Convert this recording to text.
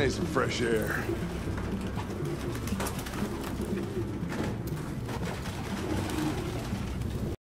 I need some fresh air.